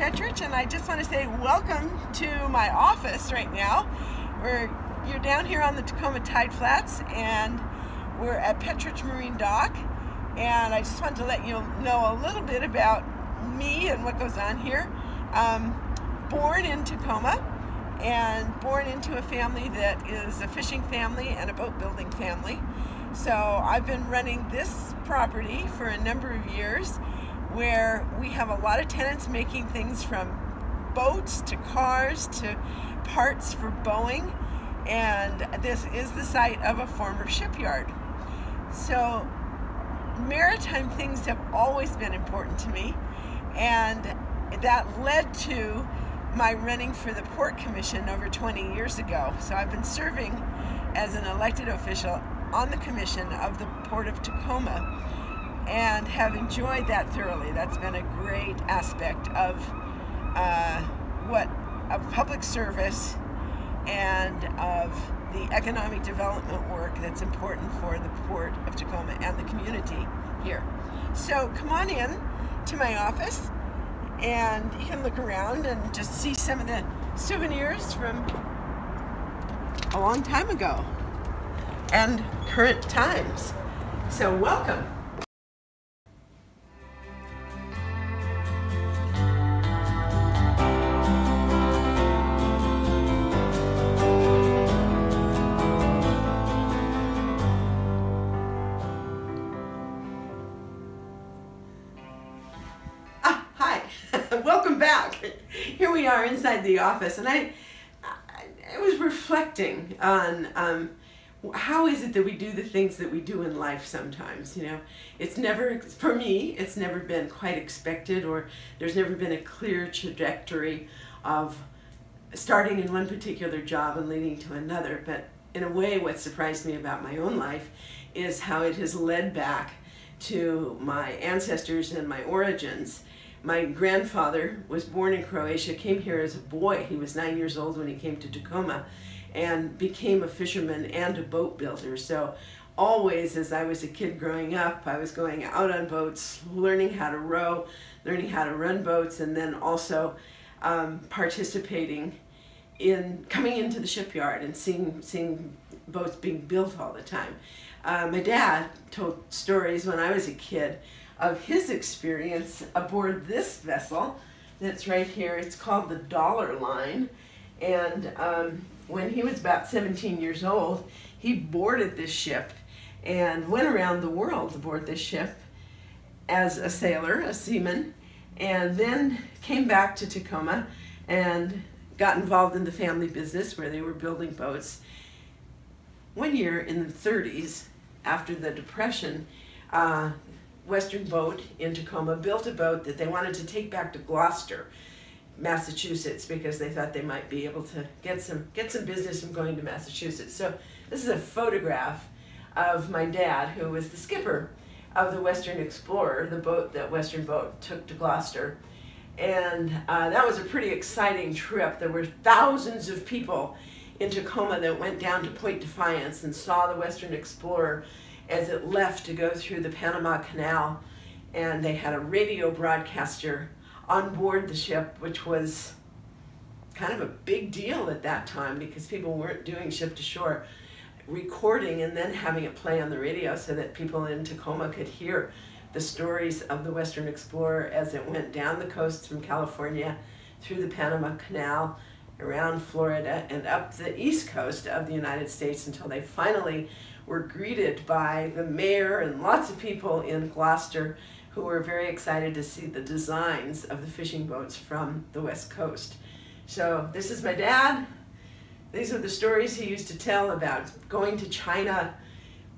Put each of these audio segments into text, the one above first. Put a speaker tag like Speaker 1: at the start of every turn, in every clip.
Speaker 1: Petrich, and I just want to say welcome to my office right now. We're you're down here on the Tacoma Tide Flats, and we're at Petrich Marine Dock. And I just wanted to let you know a little bit about me and what goes on here. Um, born in Tacoma, and born into a family that is a fishing family and a boat building family. So I've been running this property for a number of years where we have a lot of tenants making things from boats to cars to parts for Boeing and this is the site of a former shipyard. So maritime things have always been important to me and that led to my running for the Port Commission over 20 years ago. So I've been serving as an elected official on the commission of the Port of Tacoma and have enjoyed that thoroughly. That's been a great aspect of uh, what of public service and of the economic development work that's important for the Port of Tacoma and the community here. So come on in to my office and you can look around and just see some of the souvenirs from a long time ago and current times. So welcome Here we are inside the office, and I, I, was reflecting on um, how is it that we do the things that we do in life sometimes. You know, it's never for me. It's never been quite expected, or there's never been a clear trajectory of starting in one particular job and leading to another. But in a way, what surprised me about my own life is how it has led back to my ancestors and my origins my grandfather was born in Croatia, came here as a boy. He was nine years old when he came to Tacoma and became a fisherman and a boat builder. So always as I was a kid growing up, I was going out on boats, learning how to row, learning how to run boats, and then also um, participating in coming into the shipyard and seeing, seeing boats being built all the time. Uh, my dad told stories when I was a kid of his experience aboard this vessel that's right here. It's called the Dollar Line. And um, when he was about 17 years old, he boarded this ship and went around the world aboard this ship as a sailor, a seaman, and then came back to Tacoma and got involved in the family business where they were building boats. One year in the 30s, after the Depression, uh, Western Boat in Tacoma built a boat that they wanted to take back to Gloucester, Massachusetts, because they thought they might be able to get some get some business from going to Massachusetts. So this is a photograph of my dad, who was the skipper of the Western Explorer, the boat that Western Boat took to Gloucester. And uh, that was a pretty exciting trip. There were thousands of people in Tacoma that went down to Point Defiance and saw the Western Explorer as it left to go through the Panama Canal. And they had a radio broadcaster on board the ship, which was kind of a big deal at that time because people weren't doing ship to shore recording and then having it play on the radio so that people in Tacoma could hear the stories of the Western Explorer as it went down the coast from California through the Panama Canal around Florida and up the east coast of the United States until they finally were greeted by the mayor and lots of people in Gloucester who were very excited to see the designs of the fishing boats from the west coast. So this is my dad. These are the stories he used to tell about going to China,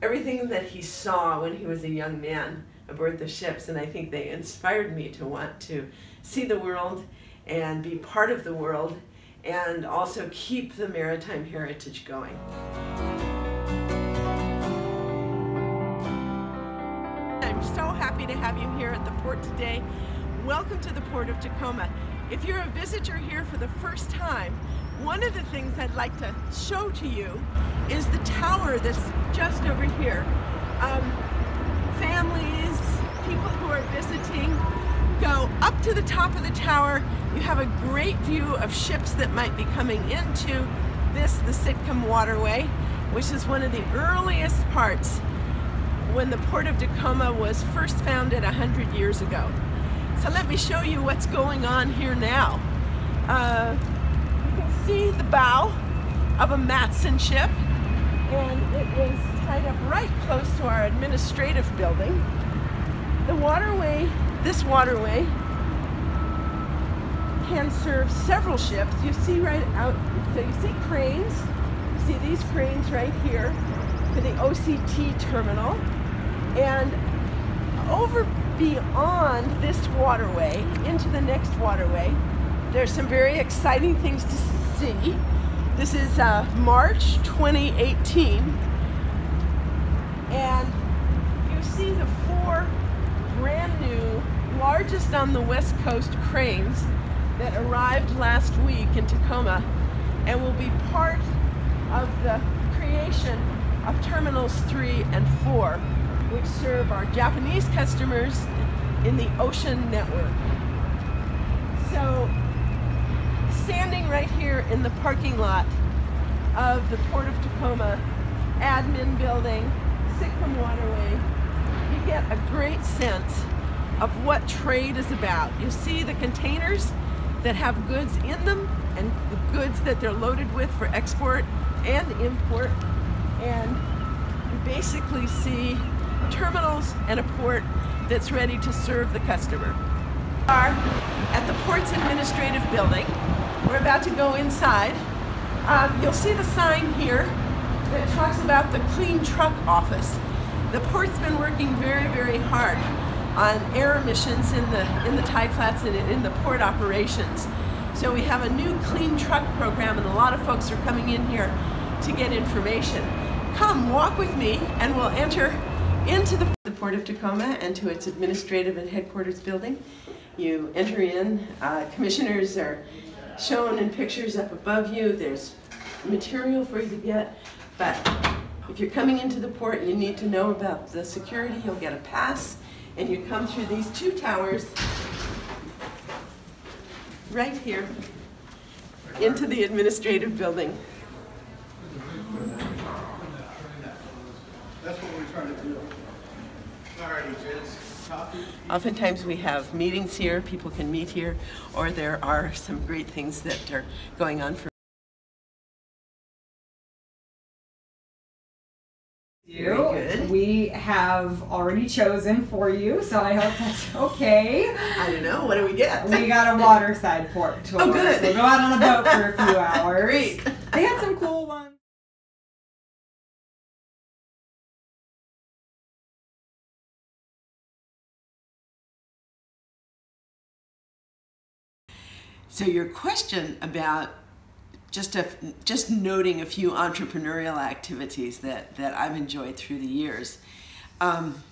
Speaker 1: everything that he saw when he was a young man aboard the ships, and I think they inspired me to want to see the world and be part of the world and also keep the maritime heritage going. So happy to have you here at the port today. Welcome to the Port of Tacoma. If you're a visitor here for the first time, one of the things I'd like to show to you is the tower that's just over here. Um, families, people who are visiting, go up to the top of the tower, you have a great view of ships that might be coming into this, the Sitcum Waterway, which is one of the earliest parts when the Port of Tacoma was first founded 100 years ago. So let me show you what's going on here now. Uh, you can see the bow of a Matson ship, and it was tied up right close to our administrative building. The waterway, this waterway, can serve several ships. You see right out, so you see cranes. You see these cranes right here for the OCT terminal. And over beyond this waterway, into the next waterway, there's some very exciting things to see. This is uh, March 2018. And you see the four brand new, largest on the West Coast cranes that arrived last week in Tacoma and will be part of the creation of Terminals 3 and 4, which serve our Japanese customers in the ocean network. So, standing right here in the parking lot of the Port of Tacoma admin building, Sitcum Waterway, you get a great sense of what trade is about. You see the containers that have goods in them and the goods that they're loaded with for export and import. And you basically see terminals and a port that's ready to serve the customer. We are at the port's administrative building. We're about to go inside. Um, you'll see the sign here that talks about the clean truck office. The port's been working very, very hard on air emissions in the in the tide flats and in the port operations. So we have a new clean truck program and a lot of folks are coming in here to get information. Come walk with me and we'll enter into the, the Port of Tacoma and to its administrative and headquarters building. You enter in, uh, commissioners are shown in pictures up above you. There's material for you to get, but if you're coming into the port and you need to know about the security, you'll get a pass and you come through these two towers right here into the administrative building.
Speaker 2: That's what we're trying to do. Alrighty, gents. Copy.
Speaker 1: Oftentimes we have meetings here, people can meet here, or there are some great things that are going on for
Speaker 3: you. We have already chosen for you, so I hope that's okay.
Speaker 1: I don't know, what do we get?
Speaker 3: We got a waterside port oh, tour.
Speaker 1: Oh, good.
Speaker 3: So we'll go out on a boat for a few hours.
Speaker 1: Great. So your question about just a, just noting a few entrepreneurial activities that, that I've enjoyed through the years. Um,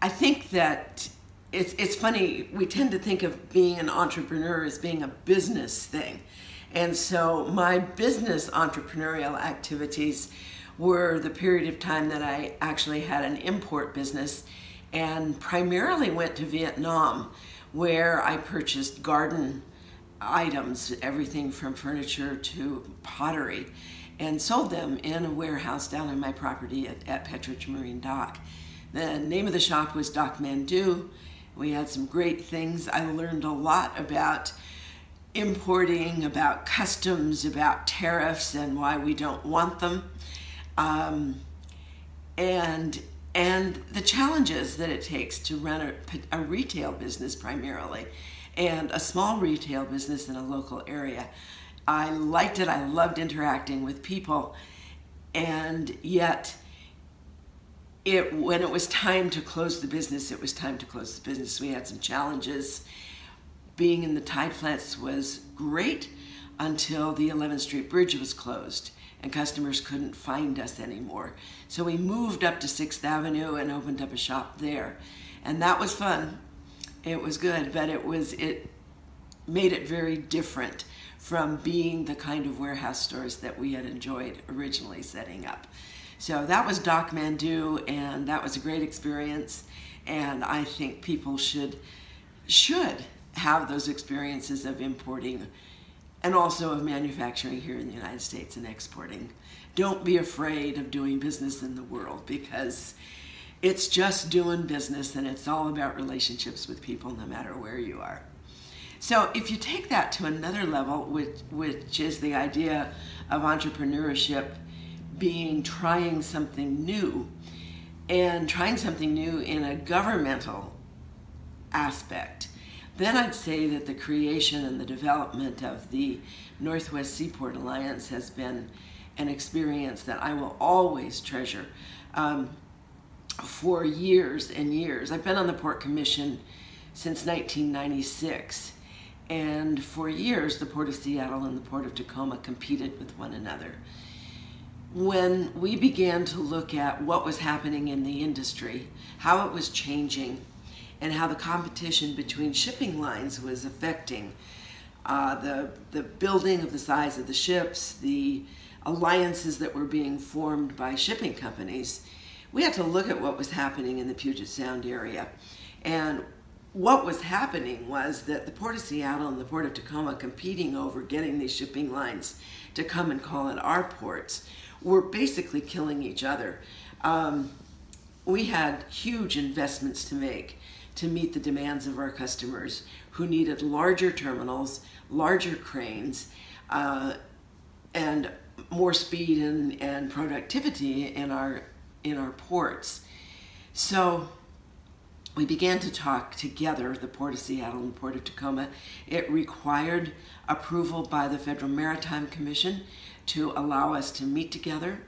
Speaker 1: I think that it's, it's funny, we tend to think of being an entrepreneur as being a business thing. And so my business entrepreneurial activities were the period of time that I actually had an import business and primarily went to Vietnam where I purchased garden items, everything from furniture to pottery, and sold them in a warehouse down on my property at, at Petrich Marine Dock. The name of the shop was Dock Mandu. We had some great things. I learned a lot about importing, about customs, about tariffs, and why we don't want them. Um, and and the challenges that it takes to run a, a, retail business primarily and a small retail business in a local area. I liked it, I loved interacting with people, and yet it when it was time to close the business, it was time to close the business. We had some challenges. Being in the tide flats was great until the 11th Street Bridge was closed and customers couldn't find us anymore. So we moved up to 6th Avenue and opened up a shop there. And that was fun. It was good, but it was it made it very different from being the kind of warehouse stores that we had enjoyed originally setting up. So that was Doc Mandu, and that was a great experience. And I think people should should have those experiences of importing and also of manufacturing here in the United States and exporting. Don't be afraid of doing business in the world because it's just doing business and it's all about relationships with people no matter where you are. So if you take that to another level, which, which is the idea of entrepreneurship being trying something new and trying something new in a governmental aspect, then I'd say that the creation and the development of the Northwest Seaport Alliance has been an experience that I will always treasure um, for years and years. I've been on the Port Commission since 1996, and for years the Port of Seattle and the Port of Tacoma competed with one another. When we began to look at what was happening in the industry, how it was changing, and how the competition between shipping lines was affecting uh, the, the building of the size of the ships, the alliances that were being formed by shipping companies, we had to look at what was happening in the Puget Sound area. And what was happening was that the Port of Seattle and the Port of Tacoma competing over getting these shipping lines to come and call at our ports were basically killing each other. Um, we had huge investments to make to meet the demands of our customers who needed larger terminals, larger cranes, uh, and more speed and, and productivity in our in our ports. So we began to talk together, the Port of Seattle and the Port of Tacoma. It required approval by the Federal Maritime Commission to allow us to meet together.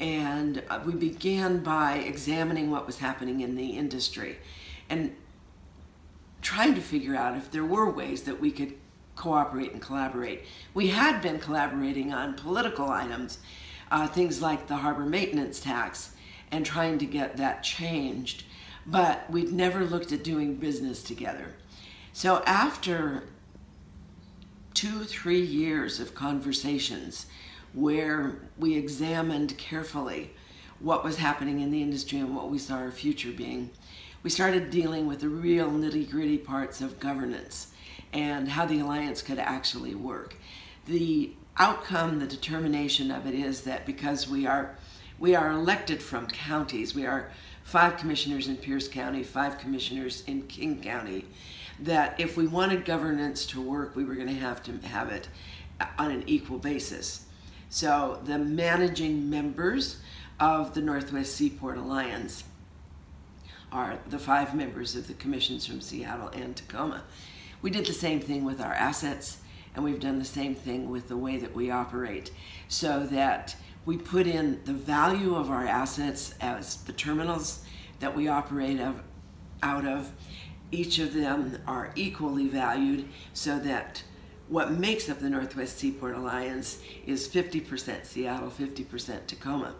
Speaker 1: And uh, we began by examining what was happening in the industry and trying to figure out if there were ways that we could cooperate and collaborate. We had been collaborating on political items, uh, things like the harbor maintenance tax, and trying to get that changed, but we'd never looked at doing business together. So after two, three years of conversations where we examined carefully what was happening in the industry and what we saw our future being, we started dealing with the real nitty gritty parts of governance and how the alliance could actually work. The outcome, the determination of it is that because we are we are elected from counties, we are five commissioners in Pierce County, five commissioners in King County, that if we wanted governance to work, we were going to have to have it on an equal basis. So the managing members of the Northwest Seaport Alliance are the five members of the commissions from Seattle and Tacoma. We did the same thing with our assets, and we've done the same thing with the way that we operate, so that we put in the value of our assets as the terminals that we operate of, out of. Each of them are equally valued, so that what makes up the Northwest Seaport Alliance is 50% Seattle, 50% Tacoma.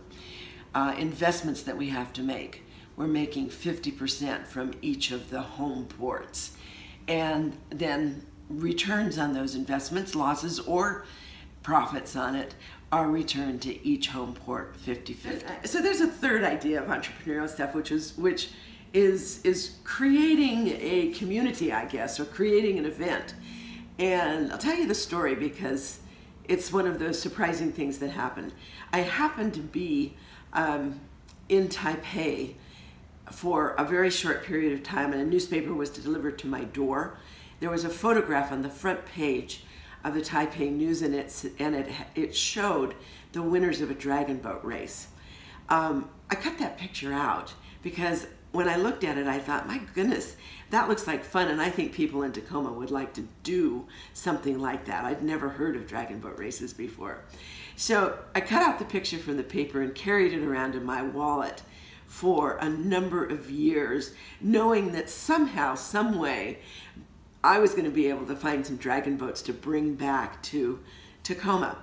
Speaker 1: Uh, investments that we have to make we're making 50% from each of the home ports. And then returns on those investments, losses or profits on it, are returned to each home port 50-50. So there's a third idea of entrepreneurial stuff, which is which is is creating a community, I guess, or creating an event. And I'll tell you the story because it's one of those surprising things that happened. I happened to be um, in Taipei for a very short period of time, and a newspaper was delivered to my door. There was a photograph on the front page of the Taipei News, and, it's, and it, it showed the winners of a dragon boat race. Um, I cut that picture out because when I looked at it, I thought, my goodness, that looks like fun, and I think people in Tacoma would like to do something like that. I'd never heard of dragon boat races before. So I cut out the picture from the paper and carried it around in my wallet for a number of years, knowing that somehow, some way, I was going to be able to find some dragon boats to bring back to Tacoma.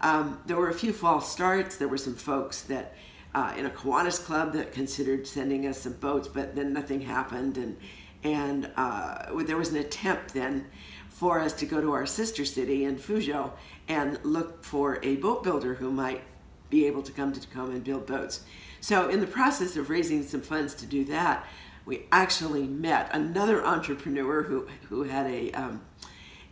Speaker 1: Um, there were a few false starts. There were some folks that uh, in a Kiwanis club that considered sending us some boats, but then nothing happened. And and uh, there was an attempt then for us to go to our sister city in Fuzhou and look for a boat builder who might be able to come to Tacoma and build boats. So in the process of raising some funds to do that, we actually met another entrepreneur who, who had a, um,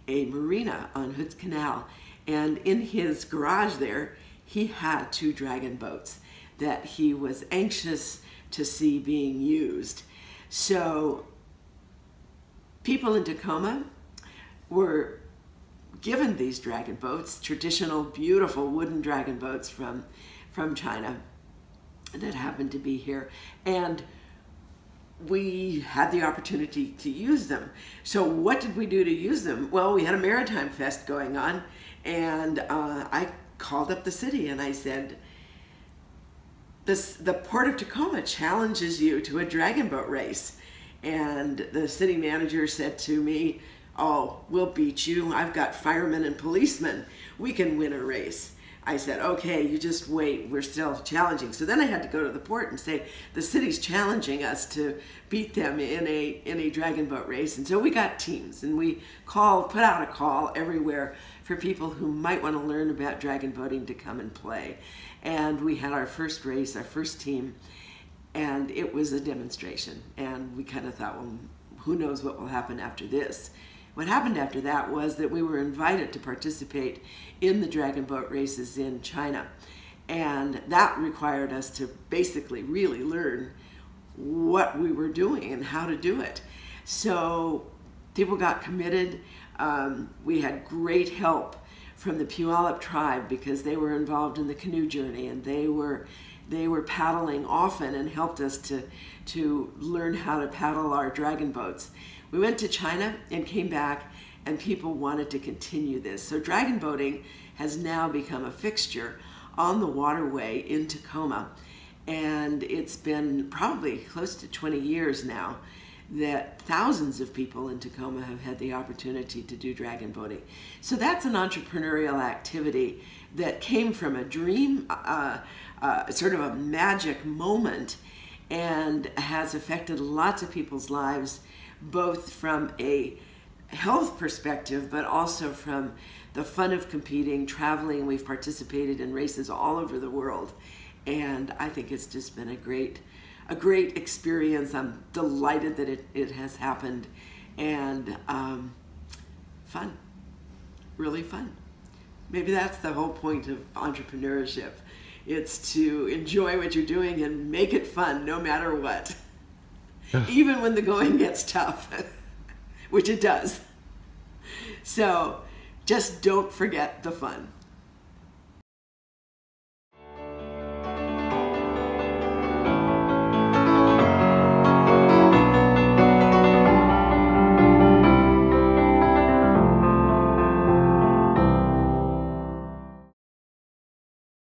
Speaker 1: a marina on Hood's Canal. And in his garage there, he had two dragon boats that he was anxious to see being used. So people in Tacoma were given these dragon boats, traditional, beautiful wooden dragon boats from, from China that happened to be here. And we had the opportunity to use them. So what did we do to use them? Well, we had a maritime fest going on, and uh, I called up the city and I said, this, the Port of Tacoma challenges you to a dragon boat race. And the city manager said to me, oh, we'll beat you. I've got firemen and policemen. We can win a race. I said, okay, you just wait. We're still challenging. So then I had to go to the port and say, the city's challenging us to beat them in a in a dragon boat race. And so we got teams and we called, put out a call everywhere for people who might want to learn about dragon boating to come and play. And we had our first race, our first team, and it was a demonstration. And we kind of thought, well, who knows what will happen after this? What happened after that was that we were invited to participate in the dragon boat races in China. And that required us to basically really learn what we were doing and how to do it. So people got committed. Um, we had great help from the Puyallup tribe because they were involved in the canoe journey and they were they were paddling often and helped us to to learn how to paddle our dragon boats. We went to China and came back, and people wanted to continue this. So, dragon boating has now become a fixture on the waterway in Tacoma. And it's been probably close to 20 years now that thousands of people in Tacoma have had the opportunity to do dragon boating. So that's an entrepreneurial activity that came from a dream, uh, uh, sort of a magic moment, and has affected lots of people's lives both from a health perspective, but also from the fun of competing, traveling. We've participated in races all over the world, and I think it's just been a great, a great experience. I'm delighted that it, it has happened, and um, fun, really fun. Maybe that's the whole point of entrepreneurship. It's to enjoy what you're doing and make it fun no matter what. even when the going gets tough, which it does. So just don't forget the fun.